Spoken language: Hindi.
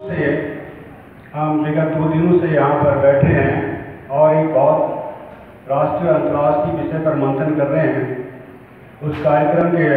से हम विगत दो दिनों से यहाँ पर बैठे हैं और एक बहुत राष्ट्रीय अंतर्राष्ट्रीय विषय पर मंथन कर रहे हैं। उस कार्यक्रम के